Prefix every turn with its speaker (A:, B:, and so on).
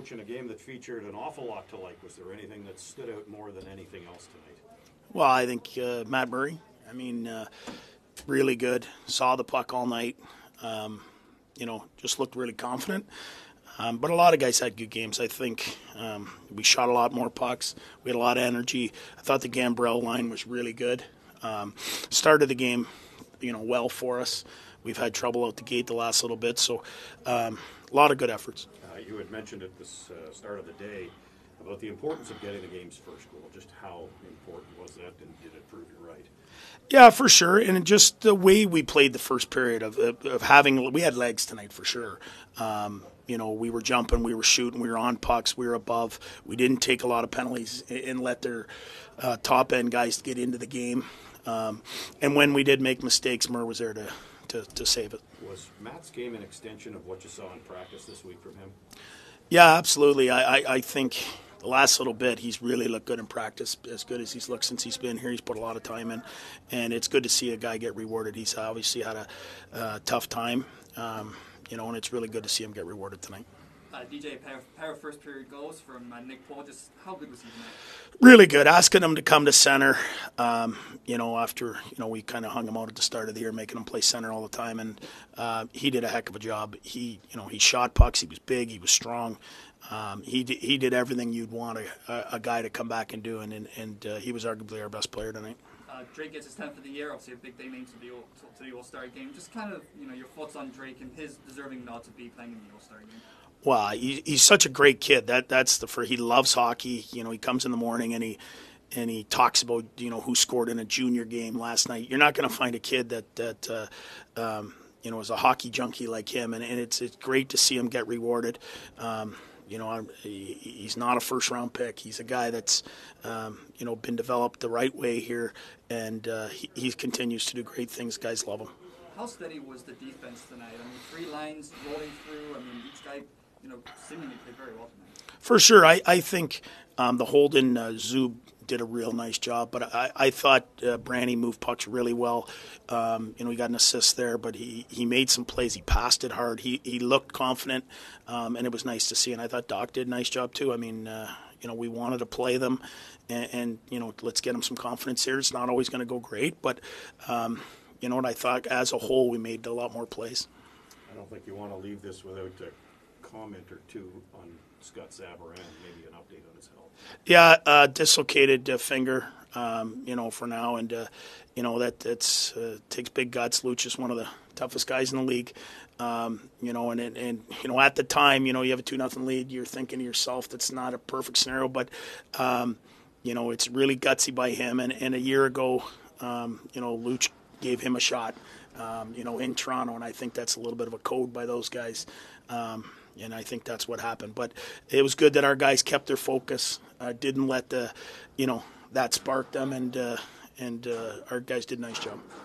A: coach in a game that featured an awful lot to like. Was there anything that stood out more than anything else tonight?
B: Well, I think uh, Matt Murray. I mean, uh, really good. Saw the puck all night. Um, you know, just looked really confident. Um, but a lot of guys had good games. I think um, we shot a lot more pucks. We had a lot of energy. I thought the Gambrell line was really good. Um, started the game, you know, well for us. We've had trouble out the gate the last little bit, so um, a lot of good efforts.
A: Uh, you had mentioned at the uh, start of the day about the importance of getting the game's first goal. Just how important was that, and did it prove you right?
B: Yeah, for sure, and just the way we played the first period of of having we had legs tonight for sure. Um, you know, we were jumping, we were shooting, we were on pucks, we were above. We didn't take a lot of penalties and let their uh, top end guys get into the game. Um, and when we did make mistakes, Murr was there to, to, to save it.
A: Was Matt's game an extension of what you saw in practice this week from him?
B: Yeah, absolutely. I, I, I think the last little bit, he's really looked good in practice, as good as he's looked since he's been here. He's put a lot of time in, and it's good to see a guy get rewarded. He's obviously had a uh, tough time, um, you know, and it's really good to see him get rewarded tonight.
C: Uh, DJ, pair, pair of first period goals from uh, Nick Paul. Just how good was he tonight?
B: Really good. Asking him to come to center. Um, you know, after you know we kind of hung him out at the start of the year, making him play center all the time, and uh, he did a heck of a job. He, you know, he shot pucks. He was big. He was strong. Um, he did, he did everything you'd want a, a, guy to come back and do, and and, and uh, he was arguably our best player tonight.
C: Uh, Drake gets his 10th of the year, obviously a big day name to the All, to the All Star game. Just kind of you know your thoughts on Drake and his deserving nod to be playing in the All Star game.
B: Well, he, he's such a great kid. That that's the for he loves hockey. You know, he comes in the morning and he and he talks about you know who scored in a junior game last night. You're not going to find a kid that that uh, um, you know is a hockey junkie like him, and, and it's it's great to see him get rewarded. Um, you know, I'm, he, he's not a first round pick. He's a guy that's, um, you know, been developed the right way here, and uh, he, he, continues to do great things. Guys love him.
C: How steady was the defense tonight? I mean, three lines rolling through. I mean, you know, seemingly played very well tonight.
B: For sure, I I think um, the Holden uh, Zub did a real nice job, but I, I thought uh, Brandy moved pucks really well. Um, you know, he got an assist there, but he, he made some plays. He passed it hard. He he looked confident, um, and it was nice to see. And I thought Doc did a nice job too. I mean, uh, you know, we wanted to play them, and, and, you know, let's get them some confidence here. It's not always going to go great, but um, you know what I thought as a whole, we made a lot more plays.
A: I don't think you want to leave this without comment or two on Scott Sabourin, maybe an update on his health.
B: Yeah, uh, dislocated uh, finger, um, you know, for now, and uh, you know that that's uh, takes big guts. Luch is one of the toughest guys in the league. Um, you know, and, and and you know at the time, you know, you have a two nothing lead. You're thinking to yourself, that's not a perfect scenario, but um, you know, it's really gutsy by him. And, and a year ago, um, you know, Luch gave him a shot, um, you know, in Toronto, and I think that's a little bit of a code by those guys. Um, and I think that's what happened. But it was good that our guys kept their focus, uh, didn't let the, you know, that spark them, and uh, and uh, our guys did a nice job.